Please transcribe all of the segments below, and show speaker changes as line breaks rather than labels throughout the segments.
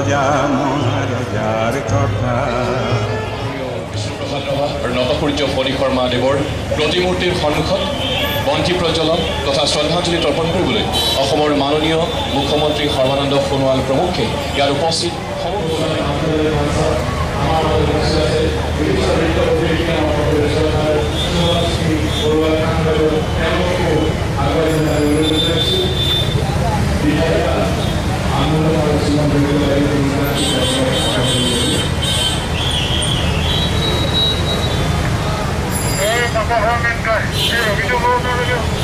কথা
আৰু নটসূৰ্য ফণী শৰ্মাদেৱৰ প্ৰতিমূৰ্তিৰ সন্মুখত বন্তি প্ৰজ্বলন তথা শ্ৰদ্ধাঞ্জলি তৰ্পণ কৰিবলৈ অসমৰ মাননীয় মুখ্যমন্ত্ৰী সৰ্বানন্দ সোণোৱাল প্ৰমুখ্যে ইয়াত উপস্থিত 方面から、16条方す。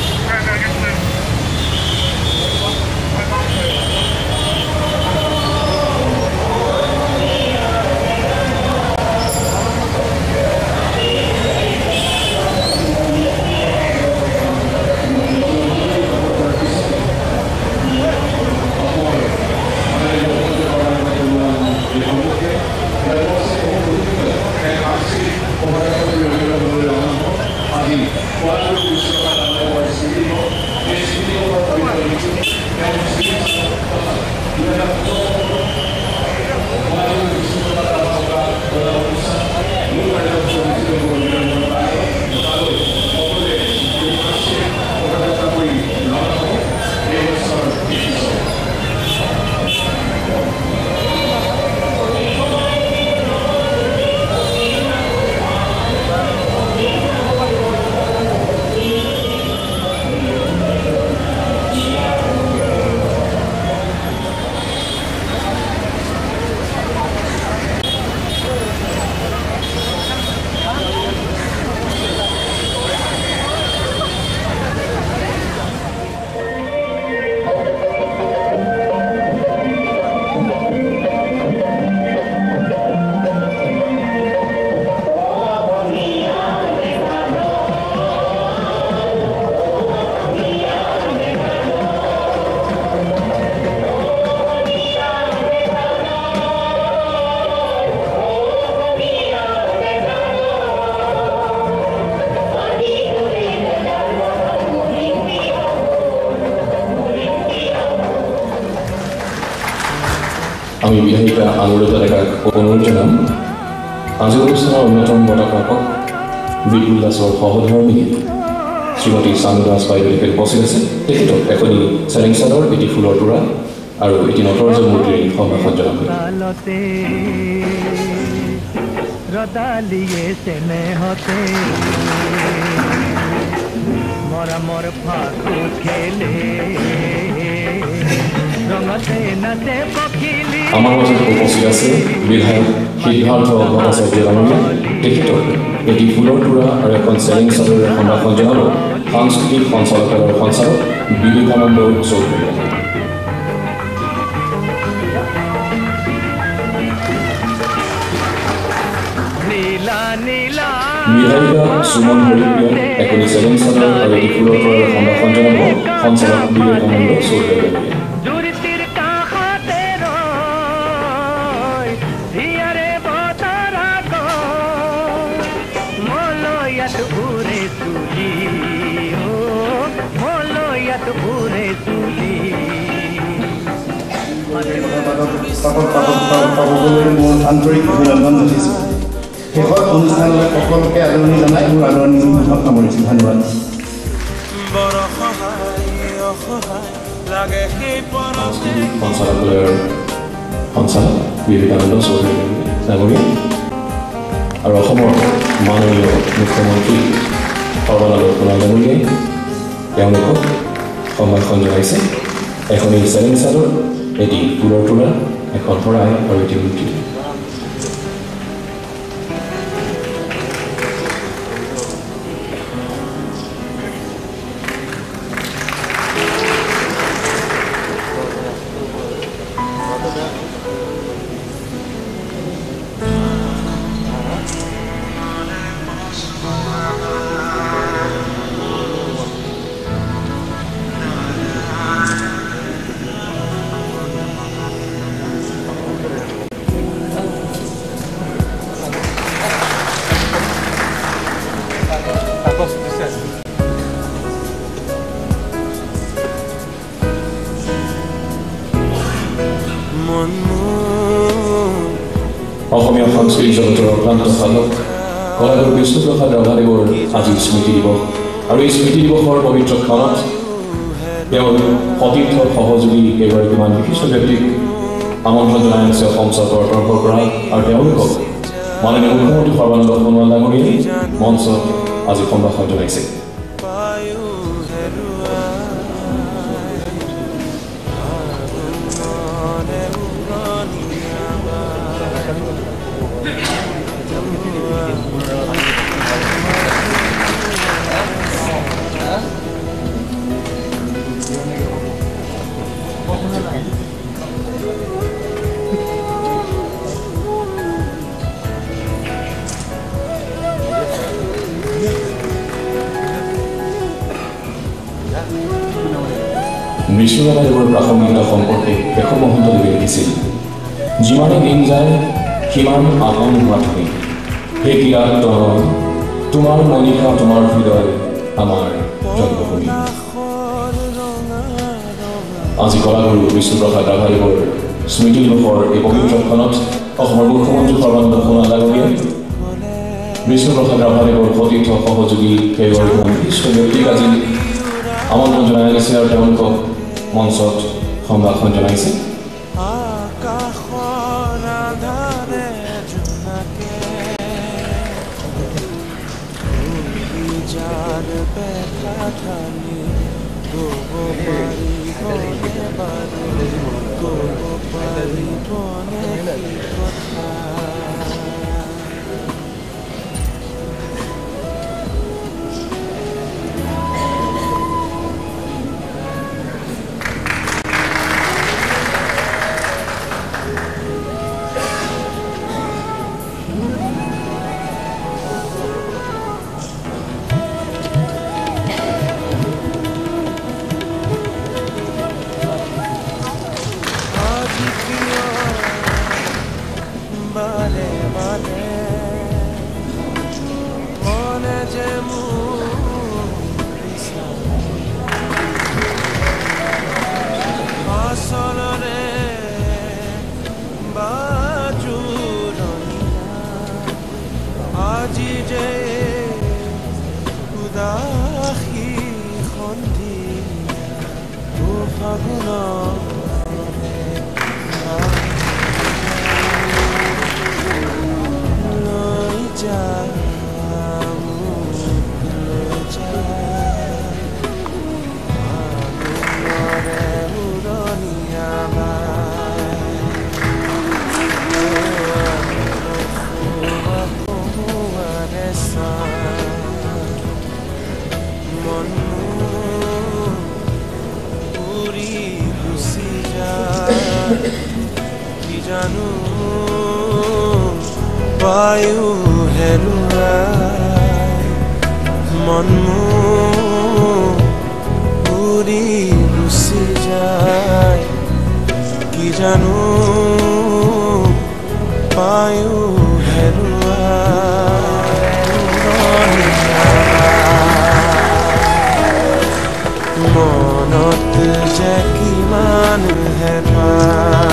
আমি বিধায়িকা আনুৰতা ডেকাক অনুৰোধ জনাম। আজিৰ অনুষ্ঠানৰ অন্যতম বঁটাপ্ৰাপক বিপুল দাসৰ সহধৰ্মিনী শ্ৰীমতী চানু দাস বাইদেউ তেখেত উপস্থিত আছে। তেখেতক এখনি চেলেং চাদৰ এটি ফুলৰ তোৰা আৰু এটি নটৰাজ মূৰ্তিৰ সম্ভাষণ জনাব
মৰমৰ ফাকু খেলে। ৰঙতে নাচে
আমাৰ মাজত উপস্থিত আছে। বিধায়ক সিদ্ধাৰ্থ ভট্টাচাৰ্য ডাঙৰীয়া তেখেতক এটি ফুলৰ তোৰা আৰু এখন চেলেং চাদৰেৰে সম্ভাষণ জনাব সাংস্কৃতিক সঞ্চালকালয়ৰ সঞ্চালক বিবেকানন্দ
নীলা
বিধায়িকা সুমন হৰিপ্ৰিয়াই এখনি চেলেং চাদৰ আৰু এটি ফুলৰ তোৰাৰে সম্ভাষণ জনাব সঞ্চালক বিবেকানন্দ চৌধুৰীয়ে
মোৰ আন্তৰিক অভিনন্দন জনাইছোঁ। শেষত অনুষ্ঠানলৈ সকলোকে আদৰণি জনাই মোৰ আদৰণি সামৰিছোঁ। ধন্যবাদ।
পৰতে
সঞ্চালকালয়ৰ সঞ্চালক বিবেকানন্দ চৌধুৰী ডাঙৰীয়া আৰু অসমৰ মাননীয় মুখ্যমন্ত্ৰী সৰ্বানন্দ সোণোৱাল ডাঙৰীয়াই তেওঁলোকক সম্ভাষণ জনাইছে। এখনি চেলেং চাদৰ এটি ফুলৰ তোৰা এখন শৰাই আৰু এটি অসমীয়া সংস্কৃতি জগতৰ অক্লান্ত সাধক কলাগুৰু বিষ্ণুপ্ৰসাদ ৰাভাদেৱৰ আজি স্মৃতি দিৱস। আৰু এই স্মৃতি দিৱসৰ পবিত্ৰ ক্ষণত তেওঁৰ সতীৰ্থ সহযোগী কেইগৰাকীমান বিশিষ্ট ব্যক্তিক আমন্ত্ৰণ জনাই আছে অসম চৰকাৰৰ তৰফৰ পৰা আৰু তেওঁলোকক মাননীয় মুখ্যমন্ত্ৰী সৰ্বানন্দ সোণোৱাল ডাঙৰীয়াই মঞ্চত আজি সম্ভাষণ জনাইছে। বিষ্ণুৰাভাদেৱৰ প্ৰাসংগিকতা সম্পৰ্কে কেশৱ মহন্তদেৱে লিখিছিল যিমানে দিন যায় সিমান আপন হোৱা থাকে। হে কিৰাত তনয় তোমাৰ মনিষা তোমাৰ হৃদয় আমাৰ জন্মভূমি। আজি কলাগুৰু বিষ্ণুপ্ৰসাদ ৰাভাদেৱৰ স্মৃতি দিৱসৰ এই পবিত্ৰ ক্ষণত অসমৰ মুখ্যমন্ত্ৰী সৰ্বানন্দ সোণোৱাল ডাঙৰীয়াই বিষ্ণুপ্ৰসাদ ৰাভাদেৱৰ সতীৰ্থ সহযোগী কেইগৰাকীমান বিশিষ্ট ব্যক্তিক আজি আমন্ত্ৰণ জনাই আনিছে আৰু তেওঁলোকক মঞ্চত সম্ভাষণ জনাইছে
আকাশৰ বায়ু হেৰুৱা মন পুরি উৰি গুচি যায়। কি জানো বায়ু হেৰুৱা মনত যে কিমান হেৰুৱা